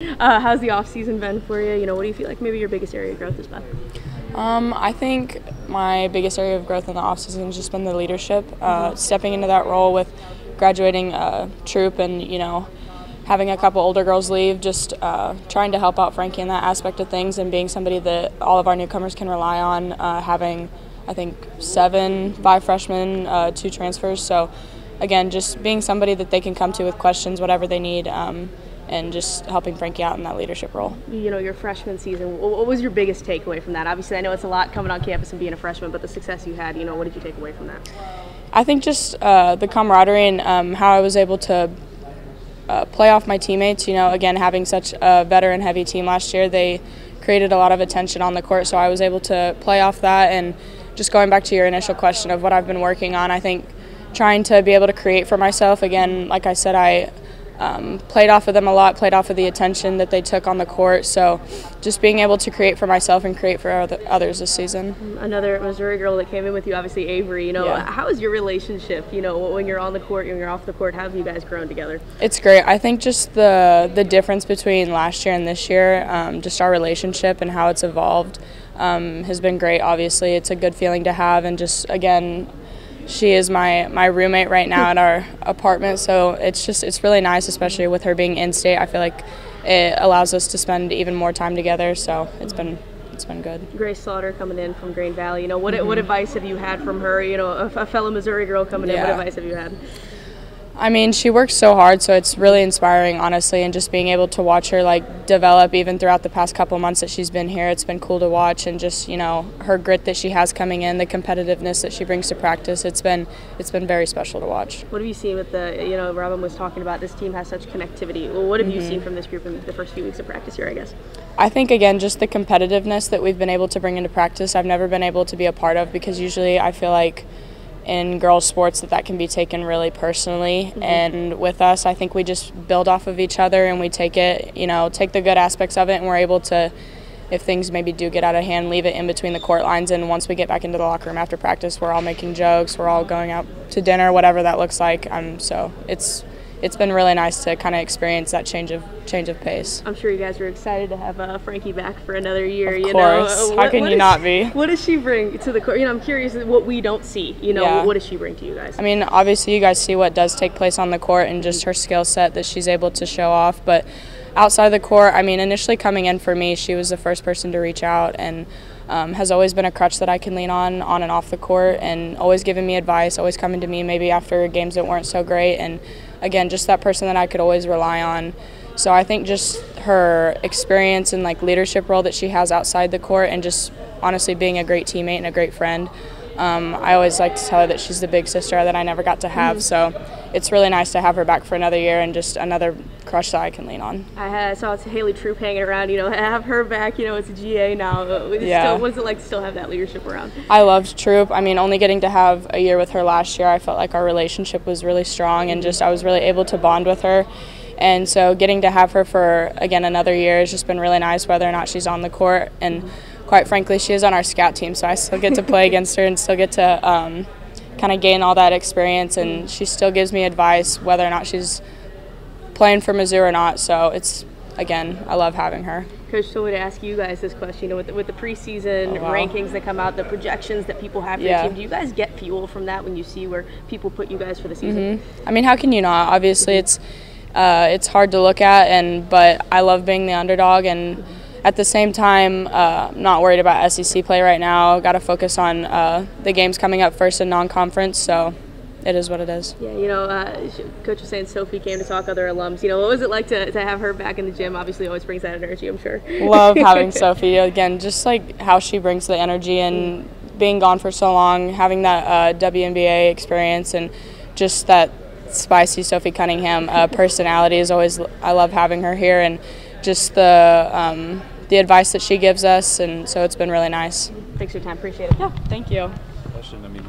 Uh, how's the off season been for you? You know, what do you feel like maybe your biggest area of growth has been? Um, I think my biggest area of growth in the offseason has just been the leadership. Uh, stepping into that role with graduating uh, Troup and, you know, having a couple older girls leave, just uh, trying to help out Frankie in that aspect of things and being somebody that all of our newcomers can rely on. Uh, having, I think, seven, five freshmen, uh, two transfers. So, again, just being somebody that they can come to with questions, whatever they need. Um, and just helping Frankie out in that leadership role. You know, your freshman season, what was your biggest takeaway from that? Obviously, I know it's a lot coming on campus and being a freshman, but the success you had, you know, what did you take away from that? I think just uh, the camaraderie and um, how I was able to uh, play off my teammates. You know, again, having such a veteran heavy team last year, they created a lot of attention on the court, so I was able to play off that. And just going back to your initial question of what I've been working on, I think trying to be able to create for myself. Again, like I said, I um, played off of them a lot, played off of the attention that they took on the court. So just being able to create for myself and create for other, others this season. Another Missouri girl that came in with you, obviously Avery. You know, Yeah. how is your relationship? You know, when you're on the court, when you're off the court, how have you guys grown together? It's great. I think just the the difference between last year and this year, um, just our relationship and how it's evolved, um, has been great. Obviously, it's a good feeling to have, and just again, she is my my roommate right now at our apartment. So it's just it's really nice, especially with her being in state. I feel like it allows us to spend even more time together. So it's been it's been good. Grace Slaughter coming in from Grain Valley. You know, what what mm-hmm. advice have you had from her? You know, a, a fellow Missouri girl coming in. What Yeah. advice have you had? I mean, she works so hard, so it's really inspiring, honestly, and just being able to watch her like develop even throughout the past couple months that she's been here. It's been cool to watch, and just you know her grit that she has coming in, the competitiveness that she brings to practice. It's been it's been very special to watch. What have you seen with the? You know, Robin was talking about this team has such connectivity. Well, what have Mm-hmm. you seen from this group in the first few weeks of practice here? I guess. I think again, just the competitiveness that we've been able to bring into practice. I've never been able to be a part of because usually I feel like in girls sports that that can be taken really personally. And with us i think we just build off of each other and we take it you know take the good aspects of it and we're able to if things maybe do get out of hand leave it in between the court lines. And once we get back into the locker room after practice we're all making jokes we're all going out to dinner whatever that looks like. Um, so it's it's been really nice to kind of experience that change of change of pace I'm sure you guys are excited to have uh, Frankie back for another year. Of you course. know, How can you not be? What does she bring to the court? You know, I'm curious what we don't see. You know, Yeah. what does she bring to you guys? I mean, obviously, you guys see what does take place on the court and just her skill set that she's able to show off. But outside of the court, I mean, initially coming in for me, she was the first person to reach out and um, has always been a crutch that I can lean on on and off the court and always giving me advice, always coming to me maybe after games that weren't so great. And again, just that person that I could always rely on. So I think just her experience and like leadership role that she has outside the court and just honestly being a great teammate and a great friend. Um, I always like to tell her that she's the big sister that I never got to have. So it's really nice to have her back for another year and just another crush that I can lean on. I saw it's Haley Troup hanging around. You know, have her back. You know, it's a GA now. It's Yeah. Still, what's it like to still have that leadership around? I loved Troup. I mean, only getting to have a year with her last year, I felt like our relationship was really strong and just I was really able to bond with her. And so getting to have her for, again, another year has just been really nice, whether or not she's on the court. And quite frankly, she is on our scout team, so I still get to play against her and still get to um, kind of gain all that experience. And she still gives me advice, whether or not she's playing for Mizzou or not. So it's, again, I love having her. Coach told me to ask you guys this question. You know, with the, with the preseason Oh, wow. rankings that come out, the projections that people have for Yeah. your team, do you guys get fuel from that when you see where people put you guys for the season? I mean, how can you not? Obviously, it's uh, it's hard to look at, and but I love being the underdog, and at the same time, uh, I'm not worried about SEC play right now. Got to focus on uh, the games coming up first in non-conference, so it is what it is. Yeah, you know, uh, Coach was saying Sophie came to talk other alums. You know, what was it like to, to have her back in the gym? Obviously, always brings that energy, I'm sure. Love having Sophie again, just like how she brings the energy and being gone for so long, having that uh, WNBA experience, and just that spicy Sophie Cunningham uh, personality is always. I love having her here, and just the um, the advice that she gives us, and so it's been really nice. Thanks for your time. Appreciate it. Yeah, thank you. Question, I mean,